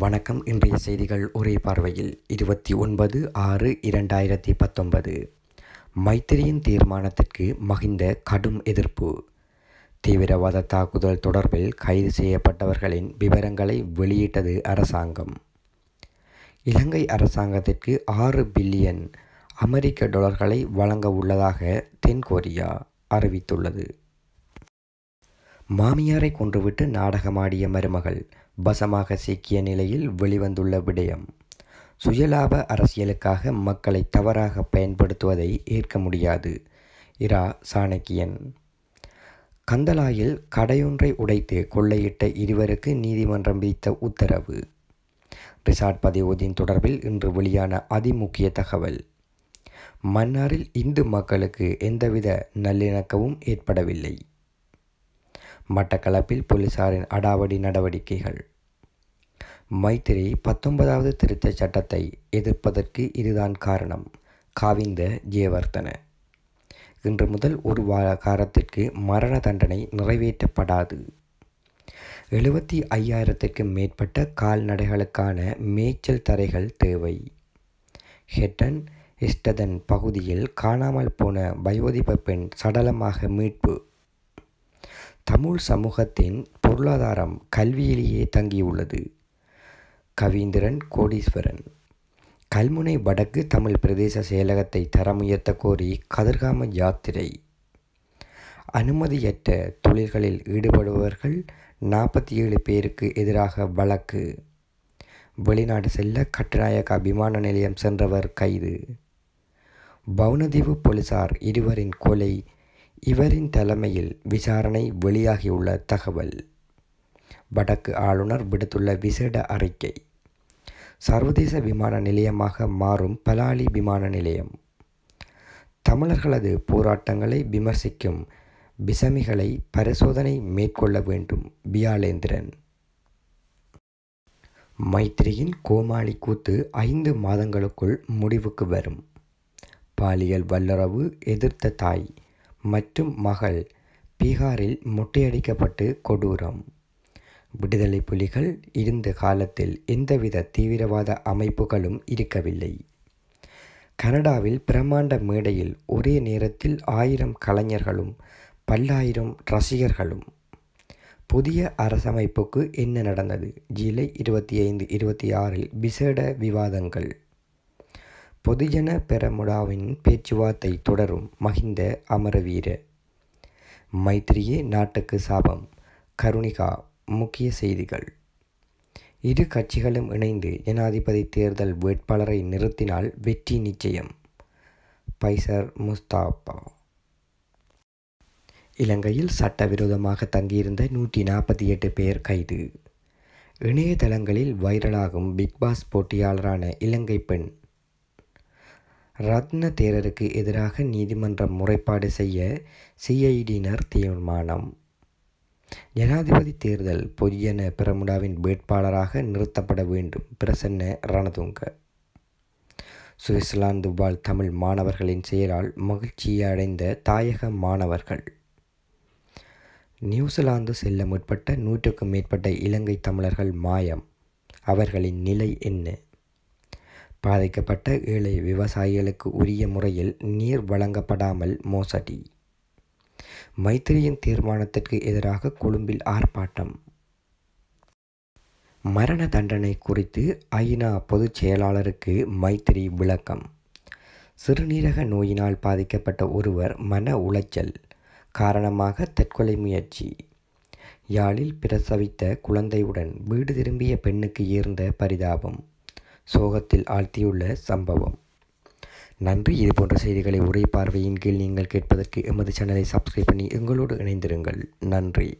வணக்கம். இன்றைய செய்திகள் ஒரே பார்வையில். இருபத்தி ஒன்பது ஆறு இரண்டாயிரத்தி பத்தொன்பது. மைத்திரியின் தீர்மானத்திற்கு மகிந்த கடும் எதிர்ப்பு. தீவிரவாத தாக்குதல் தொடர்பில் கைது செய்யப்பட்டவர்களின் விவரங்களை வெளியிட்டது அரசாங்கம். இலங்கை அரசாங்கத்திற்கு ஆறு பில்லியன் அமெரிக்க டாலர்களை வழங்க உள்ளதாக தென்கொரியா அறிவித்துள்ளது. மாமியாரை கொன்றுவிட்டு நாடகமாடிய மருமகள் பசமாக சிக்கிய நிலையில் வெளிவந்துள்ள விடயம். சுயலாப அரசியலுக்காக மக்களை தவறாக பயன்படுத்துவதை ஏற்க முடியாது. இரா சாணக்கியன். கந்தலாயில் கடையொன்றை உடைத்து கொள்ளையிட்ட இருவருக்கு நீதிமன்றம் விதித்த உத்தரவு. ரிசார்ட் பதிவுதின் தொடர்பில் இன்று வெளியான அதிமுக்கிய தகவல். மன்னாரில் இந்து மக்களுக்கு எந்தவித நல்லிணக்கமும் ஏற்படவில்லை. மட்டக்களப்பில் போலீசாரின் அடாவடி நடவடிக்கைகள். மைத்திரி பத்தொன்பதாவது திருத்தச் சட்டத்தை எதிர்ப்பதற்கு இதுதான் காரணம். காவிந்த ஜெயவர்த்தன இன்று முதல் ஒரு வார காலத்திற்கு மரண தண்டனை நிறைவேற்றப்படாது. எழுபத்தி ஐயாயிரத்திற்கு மேற்பட்ட கால்நடைகளுக்கான மேய்ச்சல் தரைகள் தேவை. ஹெட்டன் இஸ்டதன் பகுதியில் காணாமல் போன வயோதிப பெண் சடலமாக மீட்பு. தமிழ் சமூகத்தின் பொருளாதாரம் கல்வியிலேயே தங்கியுள்ளது. கவீந்திரன் கோடீஸ்வரன். கல்முனை வடக்கு தமிழ் பிரதேச செயலகத்தை தரமுயர்த்த கோரி கதிர்காம யாத்திரை. அனுமதியற்ற தொழில்களில் ஈடுபடுபவர்கள் நாற்பத்தி ஏழு பேருக்கு எதிராக வழக்கு. வெளிநாடு செல்ல கட்டுநாயக்கா விமான நிலையம் சென்றவர் கைது. பவுனதீவு போலீசார் இருவரின் கொலை இவரின் தலைமையில் விசாரணை வெளியாகியுள்ள தகவல். வடக்கு ஆளுநர் விடுத்துள்ள விசேட அறிக்கை. சர்வதேச விமான நிலையமாக மாறும் பலாலி விமான நிலையம். தமிழர்களது போராட்டங்களை விமர்சிக்கும் விசமிகளை பரிசோதனை மேற்கொள்ள வேண்டும் பியாலேந்திரன் மைத்திரியின் கோமாளி கூத்து ஐந்து மாதங்களுக்குள் முடிவுக்கு வரும். பாலியல் வல்லுறவு எதிர்த்த தாய். மற்றும் மகள் பீகாரில் மொட்டையடிக்கப்பட்டு கொடூரம். விடுதலை புலிகள் இருந்த காலத்தில் எந்தவித தீவிரவாத அமைப்புகளும் இருக்கவில்லை. கனடாவில் பிரம்மாண்ட மேடையில் ஒரே நேரத்தில் ஆயிரம் கலைஞர்களும் பல்லாயிரம் ரசிகர்களும். புதிய அரசமைப்புக்கு என்ன நடந்தது? ஜூலை இருபத்தி ஐந்து இருபத்தி ஆறில் விசேட விவாதங்கள். பொதுஜன பெரமுடாவின் பேச்சுவார்த்தை தொடரும் மஹிந்த அமரவீர. மைத்திரியே நாட்டுக்கு சாபம். கருணிகா முக்கிய செய்திகள். இரு கட்சிகளும் இணைந்து ஜனாதிபதி தேர்தல் வேட்பாளரை நிறுத்தினால் வெற்றி நிச்சயம். பைசர் முஸ்தாபா. இலங்கையில் சட்டவிரோதமாக தங்கியிருந்த நூற்றி நாற்பத்தி எட்டு பேர் கைது. இணையதளங்களில் வைரலாகும் பிக்பாஸ் போட்டியாளரான இலங்கை பெண் ரத்ன தேரருக்கு எதிராக நீதிமன்றம் முறைப்பாடு செய்ய சிஐடியினர் தீர்மானம். ஜனாதிபதி தேர்தல் பொய்யன பிரமுடாவின் வேட்பாளராக நிறுத்தப்பட வேண்டும் பிரசன்ன ரணதுங்க. சுவிட்சர்லாந்து வாழ் தமிழ் மாணவர்களின் செயலால் மகிழ்ச்சியை அடைந்த தாயக மாணவர்கள். நியூசிலாந்து செல்ல முற்பட்ட நூற்றுக்கும் மேற்பட்ட இலங்கை தமிழர்கள் மாயம். அவர்களின் நிலை என்ன? பாதிக்கப்பட்ட ஏழை விவசாயிகளுக்கு உரிய முறையில் நீர் வழங்கப்படாமல் மோசடி. மைத்திரியின் தீர்மானத்திற்கு எதிராக கொழும்பில் ஆர்ப்பாட்டம். மரண தண்டனை குறித்து ஐநா பொதுச் செயலாளருக்கு மைத்திரி விளக்கம். சிறுநீரக நோயினால் பாதிக்கப்பட்ட ஒருவர் மன உளைச்சல் காரணமாக தற்கொலை முயற்சி. யாழில் பிரசவித்த குழந்தையுடன் வீடு திரும்பிய பெண்ணுக்கு ஈர்ந்த பரிதாபம். சோகத்தில் ஆழ்த்தியுள்ள சம்பவம். நன்றி. இது போன்ற செய்திகளை ஒரே பார்வையின் கீழ் நீங்கள் கேட்பதற்கு எமது சேனலை சப்ஸ்கிரைப் பண்ணி எங்களோடு இணைந்திருங்கள். நன்றி.